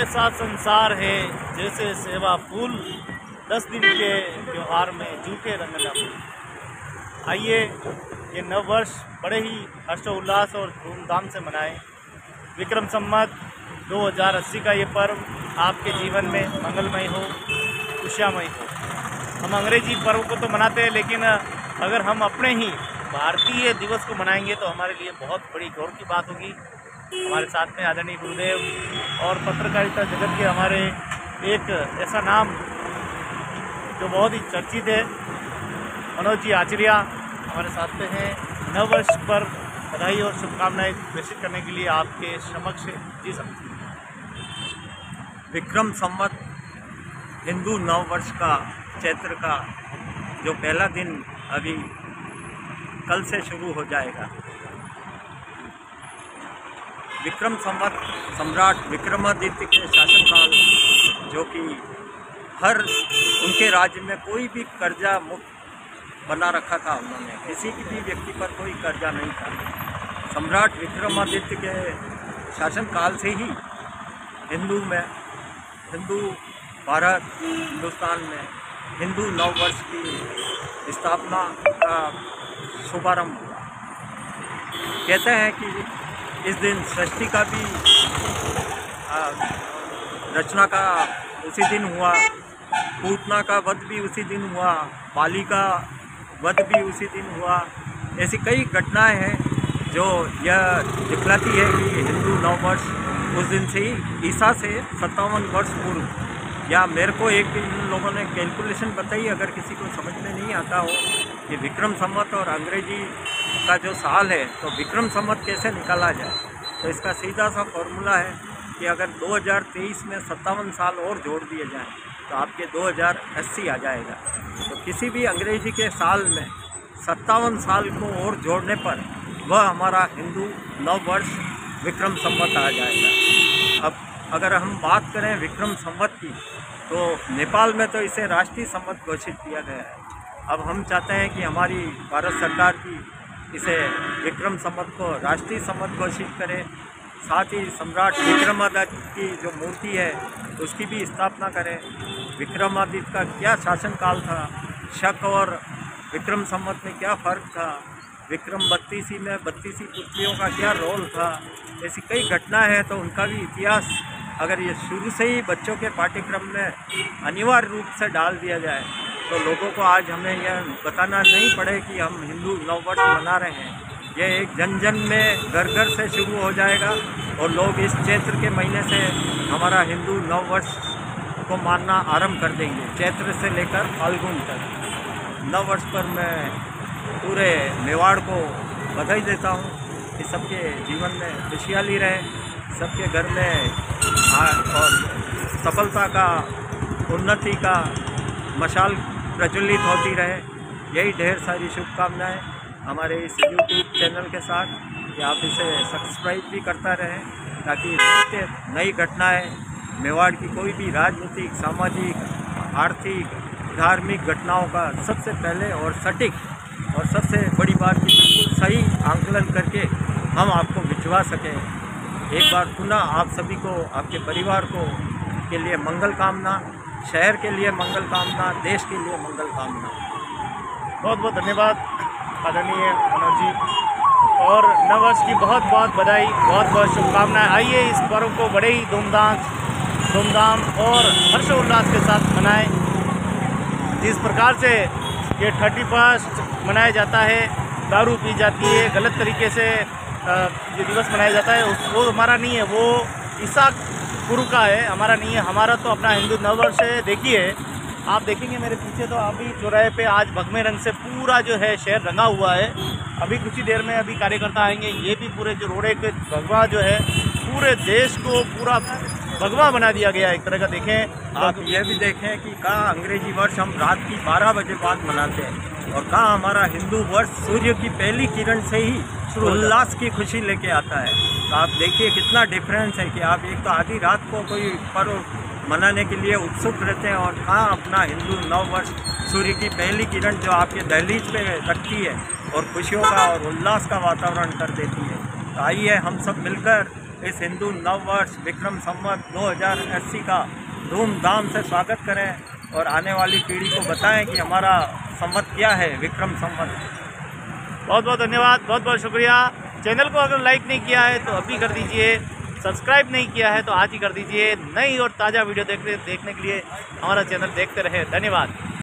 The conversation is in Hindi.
के साथ संसार है, जैसे सेवा फूल, दस दिन के त्यौहार में जूटे रंग न फूल। आइए, ये नव वर्ष बड़े ही हर्षोल्लास और धूमधाम से मनाएँ। विक्रम संमत 2080 का ये पर्व आपके जीवन में मंगलमय हो, खुशियामय हो। हम अंग्रेज़ी पर्व को तो मनाते हैं, लेकिन अगर हम अपने ही भारतीय दिवस को मनाएँगे तो हमारे लिए बहुत बड़ी गौरव की बात होगी। हमारे साथ में आदरणीय गुरुदेव और पत्रकारिता जगत के हमारे एक ऐसा नाम जो बहुत ही चर्चित है। मनोज जी आचरिया हमारे साथ में हैं। नव वर्ष पर बधाई और शुभकामनाएँ प्रेषित करने के लिए आपके समक्ष जी सर। विक्रम संवत हिंदू नव वर्ष का चैत्र का जो पहला दिन अभी कल से शुरू हो जाएगा। विक्रम संवत सम्राट विक्रमादित्य के शासनकाल, जो कि हर उनके राज्य में कोई भी कर्जा मुक्त बना रखा था उन्होंने। किसी भी व्यक्ति पर कोई कर्जा नहीं था। सम्राट विक्रमादित्य के शासनकाल से ही हिंदू में, हिंदू भारत, हिंदुस्तान में हिंदू नव वर्ष की स्थापना का शुभारंभ हुआ। कहते हैं कि इस दिन सृष्टि का भी रचना का उसी दिन हुआ। पूतना का वध भी उसी दिन हुआ। बाली का वध भी उसी दिन हुआ। ऐसी कई घटनाएँ हैं जो यह दिखलाती है कि हिंदू नववर्ष उस दिन से ही ईसा से सत्तावन वर्ष पूर्व। या मेरे को एक लोगों ने कैलकुलेशन बताई, अगर किसी को समझ में नहीं आता हो कि विक्रम संवत और अंग्रेज़ी का जो साल है तो विक्रम संवत कैसे निकाला जाए? तो इसका सीधा सा फॉर्मूला है कि अगर 2023 में सत्तावन साल और जोड़ दिए जाएँ तो आपके 2080 आ जाएगा। तो किसी भी अंग्रेज़ी के साल में सत्तावन साल को और जोड़ने पर वह हमारा हिंदू नव वर्ष विक्रम संवत आ जाएगा। अब अगर हम बात करें विक्रम संवत की तो नेपाल में तो इसे राष्ट्रीय सम्मत घोषित किया गया है। अब हम चाहते हैं कि हमारी भारत सरकार की इसे विक्रम सम्मत को राष्ट्रीय सम्मत घोषित करे। साथ ही सम्राट विक्रमादित्य की जो मूर्ति है, उसकी भी स्थापना करें। विक्रमादित्य का क्या शासनकाल था? शक और विक्रम सम्मत में क्या फ़र्क था? विक्रम बत्तीसी में बत्तीसी पुत्रियों का क्या रोल था? ऐसी कई घटनाएँ हैं तो उनका भी इतिहास अगर ये शुरू से ही बच्चों के पाठ्यक्रम में अनिवार्य रूप से डाल दिया जाए तो लोगों को आज हमें यह बताना नहीं पड़े कि हम हिंदू नववर्ष मना रहे हैं। यह एक जन जन में घर घर से शुरू हो जाएगा और लोग इस चैत्र के महीने से हमारा हिंदू नववर्ष को मानना आरंभ कर देंगे चैत्र से लेकर फाल्गुन तक। नववर्ष पर मैं पूरे मेवाड़ को बधाई देता हूँ कि सबके जीवन में खुशहाली रहे, सबके घर में और सफलता का, उन्नति का मशाल प्रज्वलित होती रहे। यही ढेर सारी शुभकामनाएँ हमारे इस यूट्यूब चैनल के साथ। कि आप इसे सब्सक्राइब भी करता रहें, ताकि नई घटनाएँ, मेवाड़ की कोई भी राजनीतिक, सामाजिक, आर्थिक, धार्मिक घटनाओं का सबसे पहले और सटीक और सबसे बड़ी बात कि बिल्कुल सही आंकलन करके हम आपको भिजवा सकें। एक बार पुनः आप सभी को, आपके परिवार को के लिए मंगल कामना, शहर के लिए मंगल कामना, देश के लिए मंगल कामना। बहुत बहुत धन्यवाद, आदरणीय मनोज जी। और नववर्ष की बहुत बहुत बधाई बहुत बहुत शुभकामनाएँ। आइए इस पर्व को बड़े ही धूमधाम धूमधाम और हर्षोल्लास के साथ मनाएँ। जिस प्रकार से ये थर्टी फ़र्स्ट मनाया जाता है, दारू पी जाती है, गलत तरीके से ये दिवस मनाया जाता है वो हमारा नहीं है, वो ईसा गुरु का है, हमारा नहीं है, हमारा तो अपना हिंदू नववर्ष है, देखिए, आप देखेंगे मेरे पीछे तो अभी चौराहे पे आज भगमे रंग से पूरा जो है शहर रंगा हुआ है। अभी कुछ ही देर में अभी कार्यकर्ता आएँगे, ये भी पूरे जो रोडे के भगवा जो है, पूरे देश को पूरा भगवा बना दिया गया एक तरह का देखें। आप ये भी देखें कि कहाँ अंग्रेज़ी वर्ष हम रात की 12 बजे बाद मनाते हैं और कहाँ हमारा हिंदू वर्ष सूर्य की पहली किरण से ही उल्लास की खुशी लेके आता है। तो आप देखिए कितना डिफरेंस है कि आप एक तो आधी रात को कोई पर्व मनाने के लिए उत्सुक रहते हैं और कहाँ अपना हिंदू नव वर्ष सूर्य की पहली किरण जो आपके दहलीज पे रखती है और खुशियों का और उल्लास का वातावरण कर देती है। तो आइए हम सब मिलकर इस हिंदू नव वर्ष विक्रम संवत 2080 का धूमधाम से स्वागत करें और आने वाली पीढ़ी को बताएँ कि हमारा संवत क्या है, विक्रम संवत। बहुत बहुत धन्यवाद, बहुत बहुत शुक्रिया। चैनल को अगर लाइक नहीं किया है तो अभी कर दीजिए सब्सक्राइब नहीं किया है तो आज ही कर दीजिए। नई और ताज़ा वीडियो देखने देखने के लिए हमारा चैनल देखते रहे। धन्यवाद।